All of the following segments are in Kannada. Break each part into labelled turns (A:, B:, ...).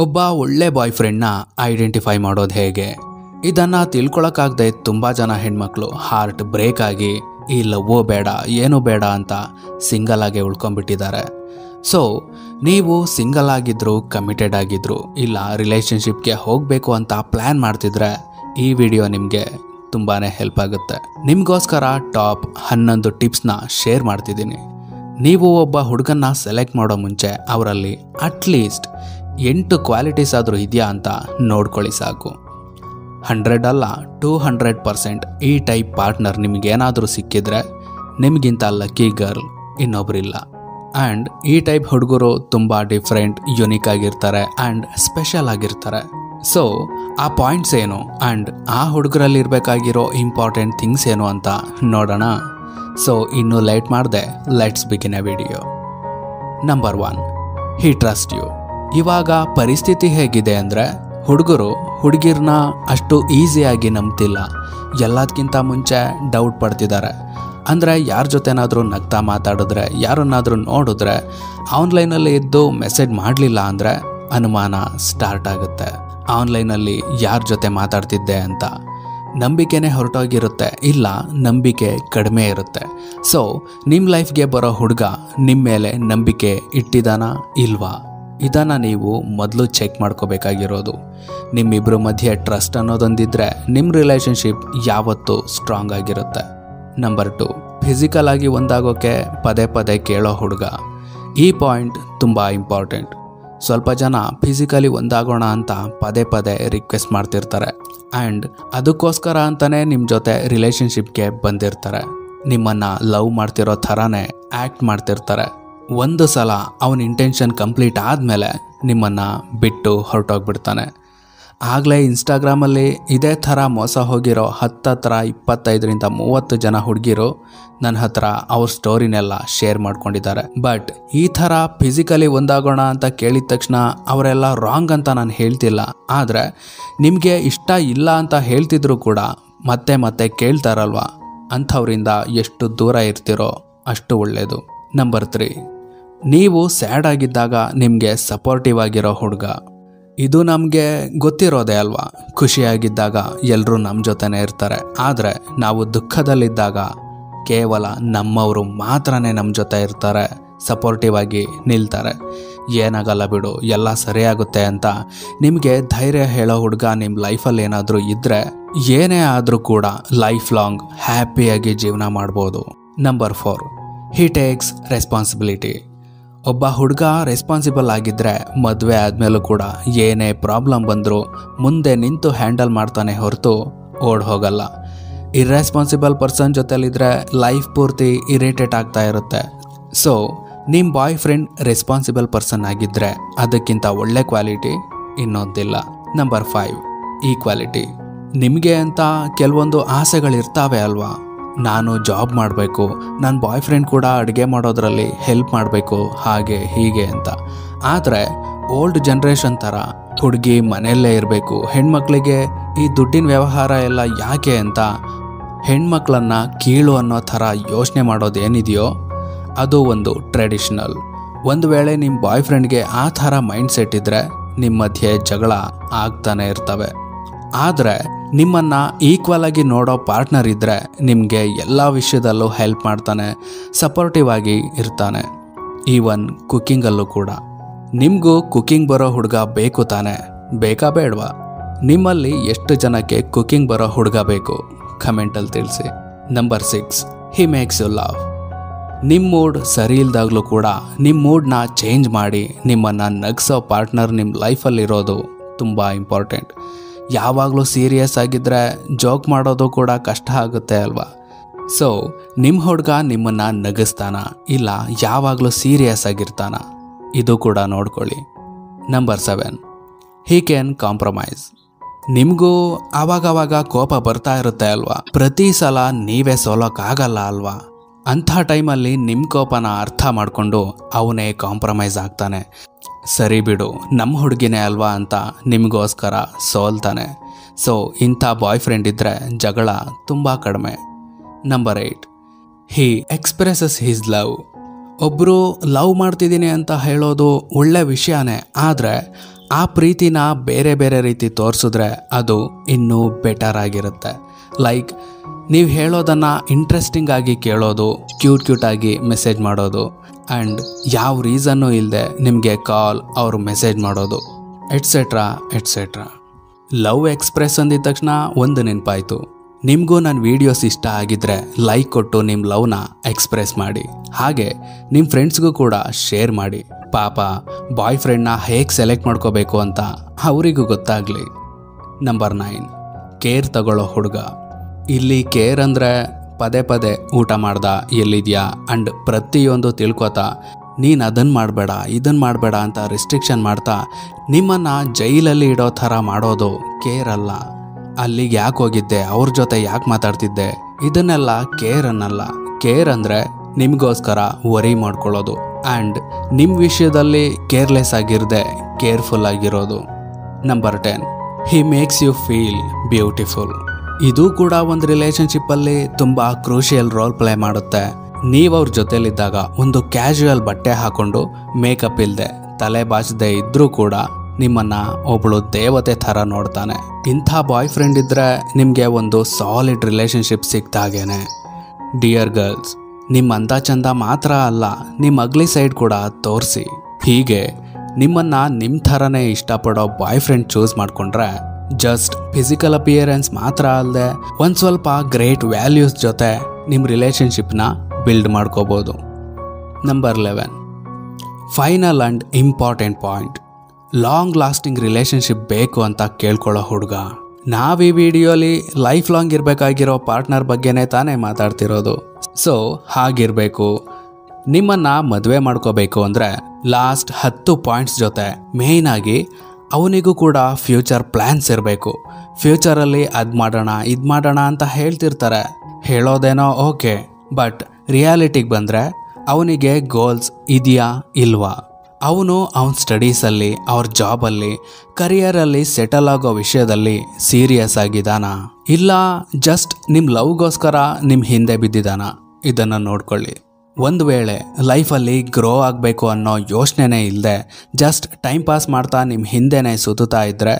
A: ಒಬ್ಬ ಒಳ್ಳೆ ಬಾಯ್ ಫ್ರೆಂಡ್ನ ಐಡೆಂಟಿಫೈ ಮಾಡೋದು ಹೇಗೆ? ಇದನ್ನು ತಿಳ್ಕೊಳಕ್ಕಾಗದೆ ತುಂಬ ಜನ ಹೆಣ್ಮಕ್ಳು ಹಾರ್ಟ್ ಬ್ರೇಕ್ ಆಗಿ ಈ ಲವ್ವೋ ಬೇಡ, ಏನೂ ಬೇಡ ಅಂತ ಸಿಂಗಲ್ ಆಗಿ ಉಳ್ಕೊಂಡ್ಬಿಟ್ಟಿದ್ದಾರೆ. ಸೊ, ನೀವು ಸಿಂಗಲ್ ಆಗಿದ್ರು ಕಮಿಟೆಡ್ ಆಗಿದ್ರು, ಇಲ್ಲ ರಿಲೇಷನ್ಶಿಪ್ಗೆ ಹೋಗಬೇಕು ಅಂತ ಪ್ಲ್ಯಾನ್ ಮಾಡ್ತಿದ್ರೆ ಈ ವಿಡಿಯೋ ನಿಮಗೆ ತುಂಬಾ ಹೆಲ್ಪ್ ಆಗುತ್ತೆ. ನಿಮಗೋಸ್ಕರ ಟಾಪ್ ಹನ್ನೊಂದು ಟಿಪ್ಸ್ನ ಶೇರ್ ಮಾಡ್ತಿದ್ದೀನಿ. ನೀವು ಒಬ್ಬ ಹುಡುಗನ್ನ ಸೆಲೆಕ್ಟ್ ಮಾಡೋ ಮುಂಚೆ, ಅವರಲ್ಲಿ ಅಟ್ಲೀಸ್ಟ್ ಎಂಟು ಕ್ವಾಲಿಟೀಸ್ ಆದರೂ ಇದೆಯಾ ಅಂತ ನೋಡ್ಕೊಳ್ಳಿ ಸಾಕು. ಹಂಡ್ರೆಡ್ ಅಲ್ಲ ಟೂ ಹಂಡ್ರೆಡ್ ಪರ್ಸೆಂಟ್ ಈ ಟೈಪ್ ಪಾರ್ಟ್ನರ್ ನಿಮಗೇನಾದರೂ ಸಿಕ್ಕಿದ್ರೆ ನಿಮಗಿಂತ ಲಕ್ಕಿ ಗರ್ಲ್ ಇನ್ನೊಬ್ರಿಲ್ಲ. ಆ್ಯಂಡ್ ಈ ಟೈಪ್ ಹುಡುಗರು ತುಂಬ ಡಿಫ್ರೆಂಟ್ ಯುನೀಕ್ ಆಗಿರ್ತಾರೆ ಆ್ಯಂಡ್ ಸ್ಪೆಷಲ್ ಆಗಿರ್ತಾರೆ. ಸೊ ಆ ಪಾಯಿಂಟ್ಸ್ ಏನು ಆ್ಯಂಡ್ ಆ ಹುಡುಗರಲ್ಲಿ ಇರಬೇಕಾಗಿರೋ ಇಂಪಾರ್ಟೆಂಟ್ ಥಿಂಗ್ಸ್ ಏನು ಅಂತ ನೋಡೋಣ. ಸೊ ಇನ್ನೂ ಲೈಟ್ ಮಾಡಿದೆ let's begin a video number one he trust you ಇವಾಗ ಪರಿಸ್ಥಿತಿ ಹೇಗಿದೆ ಅಂದರೆ ಹುಡುಗರು ಹುಡುಗಿರ್ನ ಅಷ್ಟು ಈಸಿಯಾಗಿ ನಂಬ್ತಿಲ್ಲ. ಎಲ್ಲದಕ್ಕಿಂತ ಮುಂಚೆ ಡೌಟ್ ಪಡ್ತಿದ್ದಾರೆ ಅಂದರೆ ಯಾರ ಜೊತೆನಾದರೂ ನಗ್ತಾ ಮಾತಾಡಿದ್ರೆ, ಯಾರನ್ನಾದರೂ ನೋಡಿದ್ರೆ ಆನ್ಲೈನಲ್ಲಿ ಇದ್ದು ಮೆಸೇಜ್ ಮಾಡಲಿಲ್ಲ ಅಂದರೆ ಅನುಮಾನ ಸ್ಟಾರ್ಟ್ ಆಗುತ್ತೆ. ಆನ್ಲೈನಲ್ಲಿ ಯಾರ ಜೊತೆ ಮಾತಾಡ್ತಿದ್ದೆ ಅಂತ ನಂಬಿಕೆನೇ ಹೊರಟೋಗಿರುತ್ತೆ, ಇಲ್ಲ ನಂಬಿಕೆ ಕಡಿಮೆ ಇರುತ್ತೆ. ಸೊ ನಿಮ್ಮ ಲೈಫ್ಗೆ ಬರೋ ಹುಡುಗ ನಿಮ್ಮ ಮೇಲೆ ನಂಬಿಕೆ ಇಟ್ಟಿದಾನ ಇಲ್ವಾ? ಇದನ್ನು ನೀವು ಮೊದಲು ಚೆಕ್ ಮಾಡ್ಕೋಬೇಕಾಗಿರೋದು. ನಿಮ್ಮಿಬ್ಬರ ಮಧ್ಯೆ ಟ್ರಸ್ಟ್ ಅನ್ನೋದೊಂದಿದ್ರೆ ನಿಮ್ಮ ರಿಲೇಷನ್ಶಿಪ್ ಯಾವತ್ತೂ ಸ್ಟ್ರಾಂಗ್ ಆಗಿರುತ್ತೆ. ನಂಬರ್ ಟು ಫಿಸಿಕಲ್ ಆಗಿ ಒಂದಾಗೋಕ್ಕೆ ಪದೇ ಪದೇ ಕೇಳೋ ಹುಡುಗ. ಈ ಪಾಯಿಂಟ್ ತುಂಬ ಇಂಪಾರ್ಟೆಂಟ್ ಸ್ವಲ್ಪ ಜನ ಫಿಸಿಕಲಿ ಒಂದಾಗೋಣ ಅಂತ ಪದೇ ಪದೇ ರಿಕ್ವೆಸ್ಟ್ ಮಾಡ್ತಿರ್ತಾರೆ. ಆ್ಯಂಡ್ ಅದಕ್ಕೋಸ್ಕರ ಅಂತಲೇ ನಿಮ್ಮ ಜೊತೆ ರಿಲೇಷನ್ಶಿಪ್ಗೆ ಬಂದಿರ್ತಾರೆ. ನಿಮ್ಮನ್ನು ಲವ್ ಮಾಡ್ತಿರೋ ಥರನೇ ಆ್ಯಕ್ಟ್ ಮಾಡ್ತಿರ್ತಾರೆ. ಒಂದು ಸಲ ಅವನ ಇಂಟೆನ್ಷನ್ ಕಂಪ್ಲೀಟ್ ಆದಮೇಲೆ ನಿಮ್ಮನ್ನು ಬಿಟ್ಟು ಹೊರಟೋಗ್ಬಿಡ್ತಾನೆ. ಆಗಲೇ ಇನ್ಸ್ಟಾಗ್ರಾಮಲ್ಲಿ ಇದೇ ಥರ ಮೋಸ ಹೋಗಿರೋ ಹತ್ತತ್ರ ಇಪ್ಪತ್ತೈದರಿಂದ ಮೂವತ್ತು ಜನ ಹುಡುಗಿರು ನನ್ನ ಹತ್ರ ಅವ್ರ ಸ್ಟೋರಿನೆಲ್ಲ ಶೇರ್ ಮಾಡ್ಕೊಂಡಿದ್ದಾರೆ. ಬಟ್ ಈ ಥರ ಫಿಸಿಕಲಿ ಒಂದಾಗೋಣ ಅಂತ ಕೇಳಿದ ತಕ್ಷಣ ಅವರೆಲ್ಲ ರಾಂಗ್ ಅಂತ ನಾನು ಹೇಳ್ತಿಲ್ಲ. ಆದರೆ ನಿಮಗೆ ಇಷ್ಟ ಇಲ್ಲ ಅಂತ ಹೇಳ್ತಿದ್ರು ಕೂಡ ಮತ್ತೆ ಮತ್ತೆ ಕೇಳ್ತಾರಲ್ವ ಅಂಥವರಿಂದ ಎಷ್ಟು ದೂರ ಇರ್ತಿರೋ ಅಷ್ಟು ಒಳ್ಳೆಯದು ನಂಬರ್ ತ್ರೀ ನೀವು ಸ್ಯಾಡ್ ಆಗಿದ್ದಾಗ ನಿಮಗೆ ಸಪೋರ್ಟಿವ್ ಆಗಿರೋ ಹುಡುಗ. ಇದು ನಮಗೆ ಗೊತ್ತಿರೋದೇ ಅಲ್ವಾ? ಖುಷಿಯಾಗಿದ್ದಾಗ ಎಲ್ಲರೂ ನಮ್ಮ ಜೊತೆನೇ ಇರ್ತಾರೆ. ಆದರೆ ನಾವು ದುಃಖದಲ್ಲಿದ್ದಾಗ ಕೇವಲ ನಮ್ಮವರು ಮಾತ್ರನೇ ನಮ್ಮ ಜೊತೆ ಇರ್ತಾರೆ ಸಪೋರ್ಟಿವ್ ಆಗಿ ನಿಲ್ತಾರೆ. ಏನಾಗಲ್ಲ ಬಿಡು, ಎಲ್ಲ ಸರಿಯಾಗುತ್ತೆ ಅಂತ ನಿಮಗೆ ಧೈರ್ಯ ಹೇಳೋ ಹುಡುಗ ನಿಮ್ಮ ಲೈಫಲ್ಲಿ ಏನಾದರೂ ಇದ್ದರೆ ಏನೇ ಆದರೂ ಕೂಡ ಲೈಫ್ ಲಾಂಗ್ ಹ್ಯಾಪಿಯಾಗಿ ಜೀವನ ಮಾಡ್ಬೋದು. Number four he takes responsibility ಒಬ್ಬ ಹುಡುಗ ರೆಸ್ಪಾನ್ಸಿಬಲ್ ಆಗಿದ್ದರೆ ಮದುವೆ ಆದಮೇಲೂ ಕೂಡ ಏನೇ ಪ್ರಾಬ್ಲಮ್ ಬಂದರೂ ಮುಂದೆ ನಿಂತು ಹ್ಯಾಂಡಲ್ ಮಾಡ್ತಾನೆ ಹೊರತು ಓಡ್ ಹೋಗಲ್ಲ. ಇರ್ರೆಸ್ಪಾನ್ಸಿಬಲ್ ಪರ್ಸನ್ ಜೊತೆಲಿದ್ರೆ ಲೈಫ್ ಪೂರ್ತಿ ಇರಿಟೇಟ್ ಆಗ್ತಾ ಇರುತ್ತೆ. ಸೊ ನಿಮ್ಮ ಬಾಯ್ ಫ್ರೆಂಡ್ ರೆಸ್ಪಾನ್ಸಿಬಲ್ ಪರ್ಸನ್ ಆಗಿದ್ದರೆ ಅದಕ್ಕಿಂತ ಒಳ್ಳೆ ಕ್ವಾಲಿಟಿ ಇನ್ನೊಂದಿಲ್ಲ. ನಂಬರ್ ಫೈವ್ ಈ ಕ್ವಾಲಿಟಿ ನಿಮಗೆ ಅಂತ ಕೆಲವೊಂದು ಆಸೆಗಳಿರ್ತಾವೆ ಅಲ್ವಾ? ನಾನು ಜಾಬ್ ಮಾಡಬೇಕು ನನ್ನ ಬಾಯ್ ಫ್ರೆಂಡ್ ಕೂಡ ಅಡುಗೆ ಮಾಡೋದ್ರಲ್ಲಿ ಹೆಲ್ಪ್ ಮಾಡಬೇಕು, ಹಾಗೆ ಹೀಗೆ ಅಂತ. ಆದರೆ ಓಲ್ಡ್ ಜನ್ರೇಷನ್ ಥರ ಹುಡುಗಿ ಮನೆಯಲ್ಲೇ ಇರಬೇಕು, ಹೆಣ್ಮಕ್ಳಿಗೆ ಈ ದುಡ್ಡಿನ ವ್ಯವಹಾರ ಎಲ್ಲ ಯಾಕೆ ಅಂತ ಹೆಣ್ಮಕ್ಳನ್ನು ಕೀಳು ಅನ್ನೋ ಥರ ಯೋಚನೆ ಮಾಡೋದೇನಿದೆಯೋ, ಅದು ಒಂದು ಟ್ರೆಡಿಷನಲ್. ಒಂದು ವೇಳೆ ನಿಮ್ಮ ಬಾಯ್ ಫ್ರೆಂಡ್ಗೆ ಆ ಥರ ಮೈಂಡ್ ಸೆಟ್ ಇದ್ದರೆ ನಿಮ್ಮ ಮಧ್ಯೆ ಜಗಳ ಆಗ್ತಾನೆ ಇರ್ತವೆ. ಆದರೆ ನಿಮ್ಮನ್ನ ಈಕ್ವಲ್ ಆಗಿ ನೋಡೋ ಪಾರ್ಟ್ನರ್ ಇದ್ದರೆ ನಿಮಗೆ ಎಲ್ಲ ವಿಷಯದಲ್ಲೂ ಹೆಲ್ಪ್ ಮಾಡ್ತಾನೆ ಸಪೋರ್ಟಿವ್ ಆಗಿ ಇರ್ತಾನೆ. ಈವನ್ ಕುಕ್ಕಿಂಗಲ್ಲೂ ಕೂಡ. ನಿಮಗೂ ಕುಕ್ಕಿಂಗ್ ಬರೋ ಹುಡುಗ ಬೇಕು ತಾನೆ? ಬೇಕಾ ಬೇಡವಾ? ನಿಮ್ಮಲ್ಲಿ ಎಷ್ಟು ಜನಕ್ಕೆ ಕುಕ್ಕಿಂಗ್ ಬರೋ ಹುಡುಗ ಬೇಕು? ಕಮೆಂಟಲ್ಲಿ ತಿಳಿಸಿ. Number six he makes you love ನಿಮ್ಮ ಮೂಡ್ ಸರಿ ಇಲ್ದಾಗಲೂ ಕೂಡ ನಿಮ್ಮ ಮೂಡ್ನ ಚೇಂಜ್ ಮಾಡಿ ನಿಮ್ಮನ್ನು ನಗ್ಸೋ ಪಾರ್ಟ್ನರ್ ನಿಮ್ಮ ಲೈಫಲ್ಲಿರೋದು ತುಂಬ ಇಂಪಾರ್ಟೆಂಟ್ ಯಾವಾಗಲೂ ಸೀರಿಯಸ್ ಆಗಿದ್ದರೆ ಜೋಕ್ ಮಾಡೋದು ಕೂಡ ಕಷ್ಟ ಆಗುತ್ತೆ ಅಲ್ವಾ? ಸೊ ನಿಮ್ಮ ಹುಡುಗ ನಿಮ್ಮನ್ನು ನಗಿಸ್ತಾನ, ಇಲ್ಲ ಯಾವಾಗಲೂ ಸೀರಿಯಸ್ ಆಗಿರ್ತಾನ? ಇದು ಕೂಡ ನೋಡ್ಕೊಳ್ಳಿ. Number seven he can compromise ನಿಮಗೂ ಆವಾಗವಾಗ ಕೋಪ ಬರ್ತಾ ಇರುತ್ತೆ ಅಲ್ವಾ? ಪ್ರತಿ ಸಲ ನೀವೇ ಸೋಲೋಕ್ಕಾಗಲ್ಲ ಅಲ್ವಾ? ಅಂಥ ಟೈಮಲ್ಲಿ ನಿಮ್ಮ ಕೋಪನ ಅರ್ಥ ಮಾಡಿಕೊಂಡು ಅವನೇ ಕಾಂಪ್ರಮೈಸ್ ಆಗ್ತಾನೆ. ಸರಿ ಬಿಡು, ನಮ್ಮ ಹುಡುಗಿನೇ ಅಲ್ವಾ ಅಂತ ನಿಮಗೋಸ್ಕರ ಸೋಲ್ತಾನೆ. ಸೊ ಇಂಥ ಬಾಯ್ ಫ್ರೆಂಡ್ ಇದ್ದರೆ ಜಗಳ ತುಂಬ ಕಡಿಮೆ. Number eight he expresses his love ಒಬ್ಬರು ಲವ್ ಮಾಡ್ತಿದ್ದೀನಿ ಅಂತ ಹೇಳೋದು ಒಳ್ಳೆ ವಿಷಯನೇ, ಆದರೆ ಆ ಪ್ರೀತಿನ ಬೇರೆ ಬೇರೆ ರೀತಿ ತೋರಿಸಿದ್ರೆ ಅದು ಇನ್ನೂ ಬೆಟರ್ ಆಗಿರುತ್ತೆ. ಲೈಕ್ ನೀವು ಹೇಳೋದನ್ನು ಇಂಟ್ರೆಸ್ಟಿಂಗ್ ಆಗಿ ಕೇಳೋದು ಕ್ಯೂಟ್ ಕ್ಯೂಟಾಗಿ ಮೆಸೇಜ್ ಮಾಡೋದು ಆ್ಯಂಡ್ ಯಾವ ರೀಸನ್ನು ಇಲ್ಲದೆ ನಿಮಗೆ ಕಾಲ್ ಅವರು ಮೆಸೇಜ್ ಮಾಡೋದು ಎಟ್ಸೆಟ್ರಾ ಎಟ್ಸೆಟ್ರಾ ಲವ್ ಎಕ್ಸ್ಪ್ರೆಸ್ ಅಂದಿದ ತಕ್ಷಣ ಒಂದು ನೆನಪಾಯಿತು. ನಿಮಗೂ ನನ್ನ ವೀಡಿಯೋಸ್ ಇಷ್ಟ ಆಗಿದ್ರೆ ಲೈಕ್ ಕೊಟ್ಟು ನಿಮ್ಮ ಲವ್ನ ಎಕ್ಸ್ಪ್ರೆಸ್ ಮಾಡಿ. ಹಾಗೆ ನಿಮ್ಮ ಫ್ರೆಂಡ್ಸ್ಗೂ ಕೂಡ ಶೇರ್ ಮಾಡಿ. ಪಾಪ ಬಾಯ್ ಫ್ರೆಂಡ್ನ ಹೇಗೆ ಸೆಲೆಕ್ಟ್ ಮಾಡ್ಕೋಬೇಕು ಅಂತ ಅವರಿಗೂ ಗೊತ್ತಾಗಲಿ. ನಂಬರ್ ನೈನ್ ಕೇರ್ ತಗೊಳ್ಳೋ ಹುಡುಗ. ಇಲ್ಲಿ ಕೇರ್ ಅಂದರೆ ಪದೇ ಪದೇ ಊಟ ಮಾಡ್ದ, ಎಲ್ಲಿದ್ಯಾ? ಅಂಡ್ ಪ್ರತಿಯೊಂದು ತಿಳ್ಕೊತಾ, ನೀನು ಅದನ್ನು ಮಾಡಬೇಡ ಇದನ್ನು ಮಾಡಬೇಡ ಅಂತ ರಿಸ್ಟ್ರಿಕ್ಷನ್ ಮಾಡ್ತಾ, ನಿಮ್ಮನ್ನು ಜೈಲಲ್ಲಿ ಇಡೋ ಥರ ಮಾಡೋದು ಕೇರ್ ಅಲ್ಲ. ಅಲ್ಲಿಗೆ ಯಾಕೆ ಹೋಗಿದ್ದೆ? ಅವ್ರ ಜೊತೆ ಯಾಕೆ ಮಾತಾಡ್ತಿದ್ದೆ? ಇದನ್ನೆಲ್ಲ ಕೇರ್ ಅನ್ನಲ್ಲ. ಕೇರ್ ಅಂದರೆ ನಿಮಗೋಸ್ಕರ ವರಿ ಮಾಡ್ಕೊಳ್ಳೋದು. ಆ್ಯಂಡ್ ನಿಮ್ಮ ವಿಷಯದಲ್ಲಿ ಕೇರ್ಲೆಸ್ ಆಗಿರದೆ ಕೇರ್ಫುಲ್ ಆಗಿರೋದು. Number ten he makes you feel beautiful ಇದು ಕೂಡ ಒಂದು ರಿಲೇಶನ್ಶಿಪ್ಪಲ್ಲಿ ತುಂಬಾ ಕ್ರೂಷಿಯಲ್ ರೋಲ್ ಪ್ಲೇ ಮಾಡುತ್ತೆ. ನೀವು ಅವ್ರ ಜೊತೆಲಿದ್ದಾಗ ಒಂದು ಕ್ಯಾಶುಯಲ್ ಬಟ್ಟೆ ಹಾಕೊಂಡು ಮೇಕಪ್ ಇಲ್ಲದೆ ತಲೆ ಬಾಚದೆ ಇದ್ರೂ ಕೂಡ ನಿಮ್ಮನ್ನ ಒಬ್ಳು ದೇವತೆ ಥರ ನೋಡ್ತಾನೆ. ಇಂಥ ಬಾಯ್ ಫ್ರೆಂಡ್ ಇದ್ರೆ ನಿಮಗೆ ಒಂದು ಸಾಲಿಡ್ ರಿಲೇಶನ್ಶಿಪ್ ಸಿಕ್ತಾಗೇನೆ ಡಿಯರ್ ಗರ್ಲ್ಸ್ ನಿಮ್ಮ ಅಂದ ಚಂದ ಮಾತ್ರ ಅಲ್ಲ ನಿಮ್ಮ ಅಗ್ಲಿ ಸೈಡ್ ಕೂಡ ತೋರಿಸಿ. ಹೀಗೆ ನಿಮ್ಮನ್ನ ನಿಮ್ಮ ಥರನೇ ಇಷ್ಟಪಡೋ ಬಾಯ್ ಫ್ರೆಂಡ್ ಚೂಸ್ ಮಾಡ್ಕೊಂಡ್ರೆ ಜಸ್ಟ್ ಫಿಸಿಕಲ್ ಅಪಿಯರೆನ್ಸ್ ಮಾತ್ರ ಅಲ್ಲದೆ ಒಂದು ಸ್ವಲ್ಪ ಗ್ರೇಟ್ ವ್ಯಾಲ್ಯೂಸ್ ಜೊತೆ ನಿಮ್ಮ ರಿಲೇಶನ್ಶಿಪ್ನ ಬಿಲ್ಡ್ ಮಾಡ್ಕೋಬೋದು. Number eleven final and important point long lasting relationship ಬೇಕು ಅಂತ ಕೇಳ್ಕೊಳ್ಳೋ ಹುಡುಗ. ನಾವು ಈ ವಿಡಿಯೋಲಿ ಲೈಫ್ ಲಾಂಗ್ ಇರಬೇಕಾಗಿರೋ ಪಾರ್ಟ್ನರ್ ಬಗ್ಗೆನೇ ತಾನೇ ಮಾತಾಡ್ತಿರೋದು. ಸೊ ಹಾಗಿರಬೇಕು. ನಿಮ್ಮನ್ನ ಮದುವೆ ಮಾಡ್ಕೋಬೇಕು ಅಂದರೆ ಲಾಸ್ಟ್ ಹತ್ತು ಪಾಯಿಂಟ್ಸ್ ಜೊತೆ ಮೇಯ್ನಾಗಿ ಅವನಿಗೂ ಕೂಡ ಫ್ಯೂಚರ್ ಪ್ಲ್ಯಾನ್ಸ್ ಇರಬೇಕು. ಫ್ಯೂಚರಲ್ಲಿ ಅದು ಮಾಡೋಣ, ಇದು ಮಾಡೋಣ ಅಂತ ಹೇಳ್ತಿರ್ತಾರೆ. ಹೇಳೋದೇನೋ ಓಕೆ ಬಟ್ ರಿಯಾಲಿಟಿಗೆ ಬಂದರೆ ಅವನಿಗೆ ಗೋಲ್ಸ್ ಇದೆಯಾ ಇಲ್ವಾ? ಅವನು ಅವನ ಸ್ಟಡೀಸಲ್ಲಿ ಅವ್ರ ಜಾಬಲ್ಲಿ ಕರಿಯರಲ್ಲಿ ಸೆಟಲ್ ಆಗೋ ವಿಷಯದಲ್ಲಿ ಸೀರಿಯಸ್ ಆಗಿದ್ದಾನ? ಇಲ್ಲ ಜಸ್ಟ್ ನಿಮ್ಮ ಲವ್ಗೋಸ್ಕರ ನಿಮ್ಮ ಹಿಂದೆ ಬಿದ್ದಿದ್ದಾನ? ಇದನ್ನು ನೋಡ್ಕೊಳ್ಳಿ. ಒಂದು ವೇಳೆ ಲೈಫಲ್ಲಿ ಗ್ರೋ ಆಗಬೇಕು ಅನ್ನೋ ಯೋಚನೆನೇ ಇಲ್ಲದೆ ಜಸ್ಟ್ ಟೈಮ್ ಪಾಸ್ ಮಾಡ್ತಾ ನಿಮ್ಮ ಹಿಂದೆನೇ ಸುತ್ತುತ್ತಾ ಇದ್ದರೆ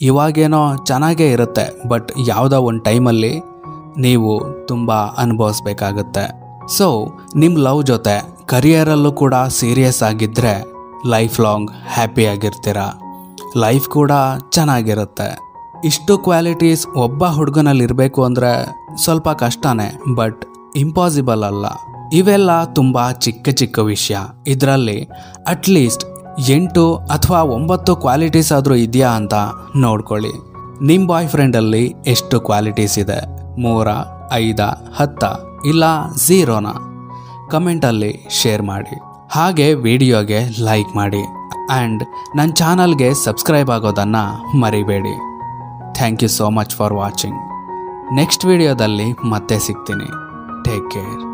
A: ಇವಾಗೇನೋ ಚೆನ್ನಾಗೇ ಇರುತ್ತೆ, ಬಟ್ ಯಾವುದೋ ಒಂದು ಟೈಮಲ್ಲಿ ನೀವು ತುಂಬ ಅನುಭವಿಸ್ಬೇಕಾಗತ್ತೆ. ಸೊ ನಿಮ್ಮ ಲವ್ ಜೊತೆ ಕರಿಯರಲ್ಲೂ ಕೂಡ ಸೀರಿಯಸ್ ಆಗಿದ್ದರೆ ಲೈಫ್ ಲಾಂಗ್ ಹ್ಯಾಪಿಯಾಗಿರ್ತೀರ ಲೈಫ್ ಕೂಡ ಚೆನ್ನಾಗಿರುತ್ತೆ. ಇಷ್ಟು ಕ್ವಾಲಿಟೀಸ್ ಒಬ್ಬ ಹುಡುಗನಲ್ಲಿ ಇರಬೇಕು ಅಂದರೆ ಸ್ವಲ್ಪ ಕಷ್ಟನೇ, ಬಟ್ ಇಂಪಾಸಿಬಲ್ ಅಲ್ಲ. ಇವೆಲ್ಲ ತುಂಬ ಚಿಕ್ಕ ಚಿಕ್ಕ ವಿಷಯ. ಇದರಲ್ಲಿ ಅಟ್ಲೀಸ್ಟ್ ಎಂಟು ಅಥವಾ ಒಂಬತ್ತು ಕ್ವಾಲಿಟೀಸ್ ಆದರೂ ಇದೆಯಾ ಅಂತ ನೋಡ್ಕೊಳ್ಳಿ. ನಿಮ್ಮ ಬಾಯ್ ಫ್ರೆಂಡಲ್ಲಿ ಎಷ್ಟು ಕ್ವಾಲಿಟೀಸ್ ಇದೆ? ಮೂರ, ಐದ, ಹತ್ತ, ಇಲ್ಲ ಝೀರೋನ? ಕಮೆಂಟಲ್ಲಿ ಶೇರ್ ಮಾಡಿ. ಹಾಗೆ ವಿಡಿಯೋಗೆ ಲೈಕ್ ಮಾಡಿ. ಆ್ಯಂಡ್ ನನ್ನ ಚಾನಲ್ಗೆ ಸಬ್ಸ್ಕ್ರೈಬ್ ಆಗೋದನ್ನು ಮರಿಬೇಡಿ. Thank you so much for watching next ವಿಡಿಯೋದಲ್ಲಿ ಮತ್ತೆ ಸಿಗ್ತೀನಿ. Take care